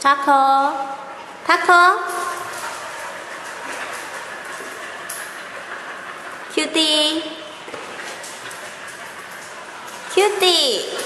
Taco? Taco? Cutie? Cutie!